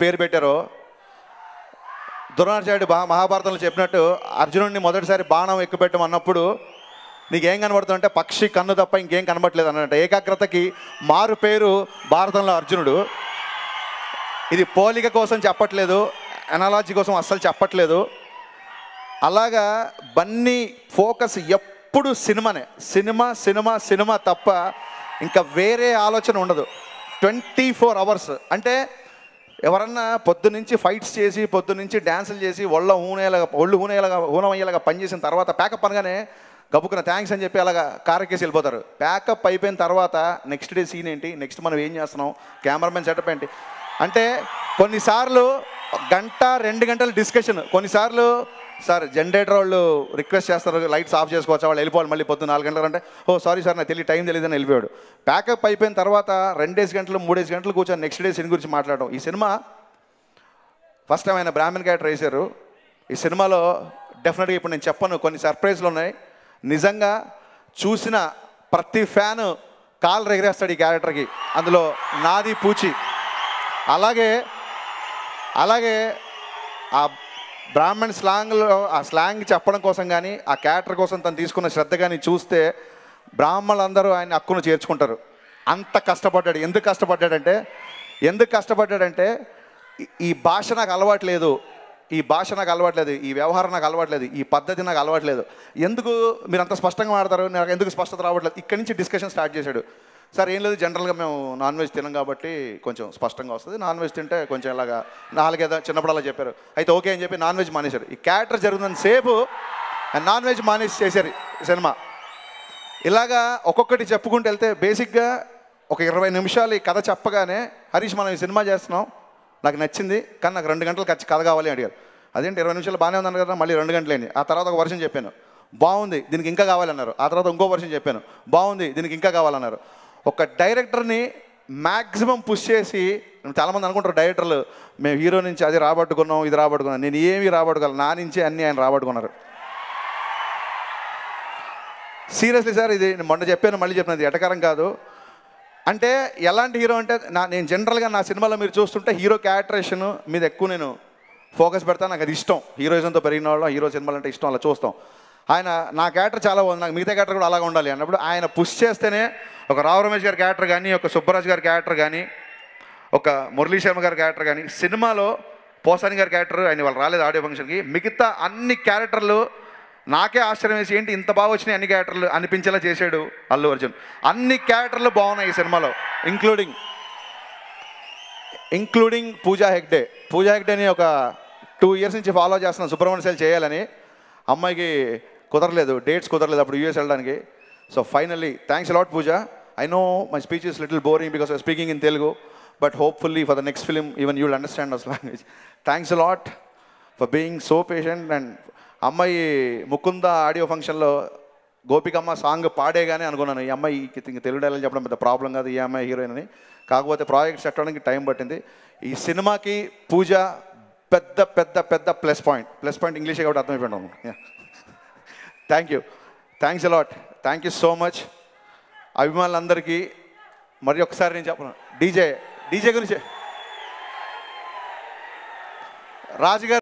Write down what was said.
పేరు పెట్టారో? ద్రోణాచార్యుడు బా మహాభారతంలో చెప్పినట్టు అర్జునుడిని మొదటిసారి బాణం ఎక్కుపెట్టమన్నప్పుడు నీకేం కనబడుతుందంటే పక్షి కన్ను తప్ప ఇంకేం కనబడట్లేదు అన్నట్టు. ఏకాగ్రతకి మారు పేరు భారతంలో అర్జునుడు. ఇది పోలిక కోసం చెప్పట్లేదు అనాలజీ కోసం అస్సలు చెప్పట్లేదు. అలాగా బన్నీ ఫోకస్ ఎప్పుడు సినిమానే. సినిమా సినిమా సినిమా తప్ప ఇంకా వేరే ఆలోచన ఉండదు. Twenty four hours. అంటే ఎవరన్నా పొద్దునుంచి ఫైట్స్ చేసి పొద్దునుంచి డ్యాన్సులు చేసి ఒళ్ళ ఊనేలాగా ఒళ్ళు ఊనేలాగా ఊనమయ్యేలాగా పనిచేసిన తర్వాత ప్యాకప్ అనగానే గబుక్కున థ్యాంక్స్ అని చెప్పి అలాగా కారెక్కేసి వెళ్ళిపోతారు. ప్యాకప్ అయిపోయిన తర్వాత నెక్స్ట్ డే సీన్ ఏంటి? నెక్స్ట్ మనం ఏం చేస్తున్నాం? కెమెరామెన్ సెటప్ ఏంటి? అంటే కొన్నిసార్లు గంట రెండు గంటల డిస్కషన్. కొన్నిసార్లు సార్ జనరేటర్ వాళ్ళు రిక్వెస్ట్ చేస్తారు లైట్స్ ఆఫ్ చేసుకోవచ్చా? వాళ్ళు వెళ్ళిపోవాలి మళ్ళీ పొద్దున్న నాలుగు గంటలు అంటే ఓ సారీ సార్ నాకు తెలియ టైం తెలియదని వెళ్ళిపోయాడు. ప్యాకప్ అయిపోయిన తర్వాత రెండేసి గంటలు మూడేసి గంటలు కూర్చొని నెక్స్ట్ డే సినిమా గురించి మాట్లాడడం. ఈ సినిమా ఫస్ట్ టైం ఆయన బ్రాహ్మణ్ క్యారెక్టర్ వేశారు. ఈ సినిమాలో డెఫినెట్గా ఇప్పుడు నేను చెప్పను కొన్ని సర్ప్రైజ్లు ఉన్నాయి. నిజంగా చూసిన ప్రతి ఫ్యాను కాలు రెగరేస్తాడు ఈ క్యారెక్టర్కి అందులో నాది పూచి. అలాగే అలాగే ఆ బ్రాహ్మణ్ స్లాంగ్లో ఆ స్లాంగ్ చెప్పడం కోసం కానీ ఆ క్యారెక్టర్ కోసం తను తీసుకున్న శ్రద్ధ కానీ చూస్తే బ్రాహ్మణులందరూ ఆయన హక్కును చేర్చుకుంటారు. అంత కష్టపడ్డాడు. ఎందుకు కష్టపడ్డాడంటే ఎందుకు కష్టపడ్డాడంటే ఈ- ఈ భాష నాకు అలవాట్లేదు ఈ భాష నాకు అలవాట్లేదు ఈ వ్యవహారం నాకు అలవాట్లేదు ఈ పద్ధతి నాకు అలవాట్లేదు ఎందుకు మీరు అంత స్పష్టంగా మాడతారు నాకు ఎందుకు స్పష్టత రావట్లేదు? ఇక్కడి నుంచి డిస్కషన్ స్టార్ట్ చేశాడు. సార్ ఏం లేదు జనరల్గా మేము నాన్ వెజ్ తినం కాబట్టి కొంచెం స్పష్టంగా వస్తుంది. నాన్ వెజ్ తింటే కొంచెం ఇలాగా నాలుగేదో చిన్నప్పుడు అలా చెప్పారు. అయితే ఓకే అని చెప్పి నాన్ వెజ్ మానేశారు. ఈ క్యారెక్టర్ జరుగుతున్న సేపు నాన్ వెజ్ మానేసి చేశారు సినిమా. ఇలాగా ఒక్కొక్కటి చెప్పుకుంటూ వెళ్తే బేసిక్గా ఒక ఇరవై నిమిషాలు ఈ కథ చెప్పగానే హరీష్ మనం ఈ సినిమా చేస్తున్నాం నాకు నచ్చింది కానీ నాకు రెండు గంటలు ఖర్చు కథ కావాలి అని అడిగారు. అదేంటి ఇరవై నిమిషాలు బాగానే ఉందన్నారు కదా మళ్ళీ రెండు గంటలు ఆ తర్వాత ఒక వర్షం చెప్పాను. బాగుంది దీనికి ఇంకా కావాలన్నారు. ఆ తర్వాత ఇంకో వర్షం చెప్పాను. బాగుంది దీనికి ఇంకా కావాలన్నారు. ఒక డైరెక్టర్ని మ్యాక్సిమం పుష్ చేసి చాలామంది అనుకుంటారు డైరెక్టర్లు మేము హీరో నుంచి అది రాబట్టుకున్నాం ఇది రాబట్టుకున్నాం. నేను ఏమీ రాబట్టుకోవాలి నా నుంచి అన్నీ ఆయన రాబట్టుకున్నారు. సీరియస్లీ సార్ ఇది నేను మొన్న చెప్పాను మళ్ళీ చెప్పినది ఎటకారం కాదు. అంటే ఎలాంటి హీరో అంటే నా నేను జనరల్గా నా సినిమాలో మీరు చూస్తుంటే హీరో క్యారెక్టరేషన్ మీద ఎక్కువ నేను ఫోకస్ పెడతాను నాకు అది ఇష్టం. హీరోయిజంతో పెరిగిన వాళ్ళు హీరో సినిమాలు అంటే ఇష్టం అలా చూస్తాం. ఆయన నా క్యారెక్టర్ చాలా బాగుంది. నాకు మిగతా క్యారెక్టర్ కూడా అలాగా ఉండాలి అన్నప్పుడు ఆయన పుష్ చేస్తేనే ఒక రావు రమేష్ గారి క్యారెక్టర్ కానీ ఒక సుబ్బరాజ్ గారి క్యారెక్టర్ కానీ ఒక మురళీ శర్మ గారి క్యారెక్టర్ కానీ సినిమాలో పోసాని గారి క్యారెక్టర్ ఆయన వాళ్ళు రాలేదు ఆడియో ఫంక్షన్కి. మిగతా అన్ని క్యారెక్టర్లు నాకే ఆశ్చర్యం వేసి ఏంటి ఇంత బాగా వచ్చినాయి అన్ని క్యారెక్టర్లు? అనిపించేలా చేశాడు అల్లు అర్జున్. అన్ని క్యారెక్టర్లు బాగున్నాయి ఈ సినిమాలో ఇంక్లూడింగ్ ఇంక్లూడింగ్ పూజా హెగ్డే. పూజా హెగ్డేని ఒక టూ ఇయర్స్ నుంచి ఫాలో చేస్తున్నాను సుబ్రహ్మణ్య శైలి చేయాలని. అమ్మాయికి కుదరలేదు డేట్స్ కుదరలేదు అప్పుడు యూఎస్ వెళ్ళడానికి. So finally thanks lot Pooja. I know my speech is little boring because speaking in Telugu but hopefully for the next film even you will understand us language thanks lot for being so patient and అమ్మాయి Mukunda audio ఫంక్షన్లో గోపికమ్మ song పాడేగానే అనుకున్నాను ఈ అమ్మాయికి ఇంక Telugu dialogue చెప్పడం పెద్ద problem కాదు ఈ అమ్మాయి హీరోయిన్ అని కాకపోతే ప్రాజెక్ట్ పెట్టడానికి టైం పట్టింది. ఈ సినిమాకి పూజ పెద్ద పెద్ద పెద్ద ప్లస్ పాయింట్ ప్లస్ పాయింట్ ఇంగ్లీషే కాబట్టి అర్థమైపోయినాను thank you thanks a lot thank you so much అభిమానులందరికీ మరి ఒకసారి నేను చెప్పను. డీజే డీజే గురించి. రాజుగారు